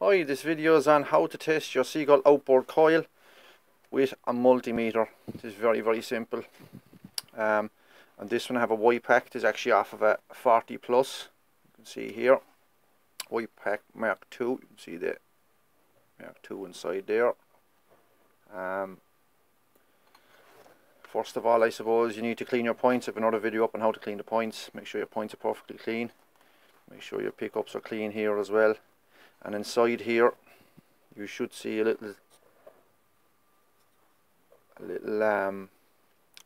Hi, this video is on how to test your Seagull outboard coil with a multimeter. This is very, very simple. Um, and this one I have a Wipac. Is actually off of a 40 plus. You can see here. Wipac Mark II. You can see the Mark II inside there. Um, first of all, I suppose you need to clean your points. I have another video up on how to clean the points. Make sure your points are perfectly clean. Make sure your pickups are clean here as well and inside here you should see a little a little um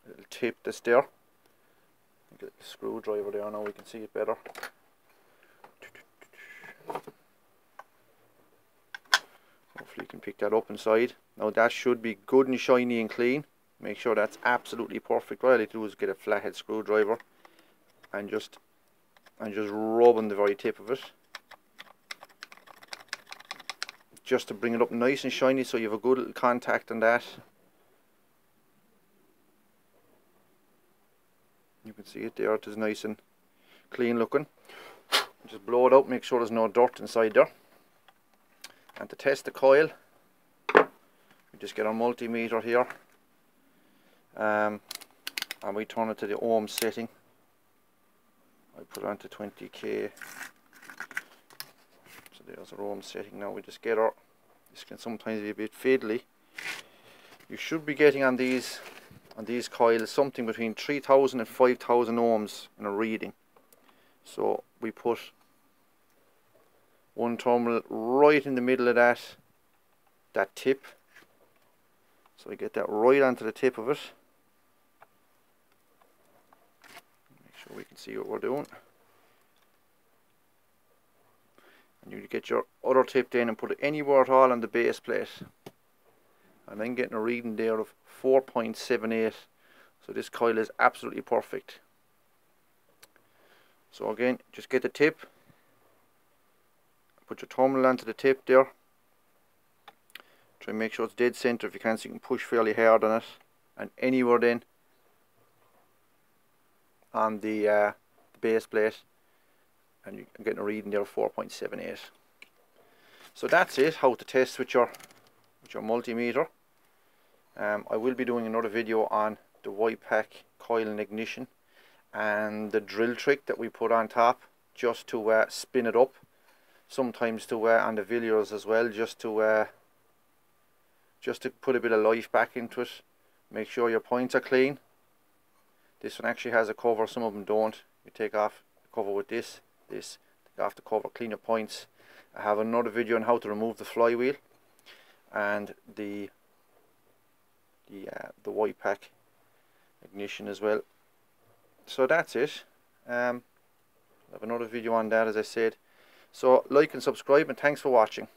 little tip that's there. Get the screwdriver there now we can see it better. Hopefully you can pick that up inside. Now that should be good and shiny and clean. Make sure that's absolutely perfect. What I do is get a flathead screwdriver and just and just rub on the very tip of it just to bring it up nice and shiny so you have a good little contact on that. You can see it there it is nice and clean looking. Just blow it out make sure there's no dirt inside there. And to test the coil we just get our multimeter here. Um, and we turn it to the ohm setting. I put it on to 20k so there's our ohm setting now we just get our this can sometimes be a bit fiddly. You should be getting on these on these coils something between 3000 and 5000 ohms in a reading. So we put one terminal right in the middle of that that tip. So we get that right onto the tip of it. Make sure we can see what we're doing and you get your other tip in and put it anywhere at all on the base plate. And then getting a reading there of 4.78 so this coil is absolutely perfect. So again just get the tip. Put your terminal onto the tip there. Try and make sure it's dead center. If you can so you can push fairly hard on it. And anywhere then on the, uh, the base plate and you're getting a reading there of 4.78 so that's it how to test with your with your multimeter. Um, I will be doing another video on the Wipac coil and ignition and the drill trick that we put on top just to uh, spin it up. Sometimes to uh, on the Villiers as well just to uh, just to put a bit of life back into it. Make sure your points are clean. This one actually has a cover some of them don't. You take off the cover with this this. Off cover cleaner points. I have another video on how to remove the flywheel and the the uh, the Wipac ignition as well. So that's it. Um, I have another video on that as I said. So like and subscribe and thanks for watching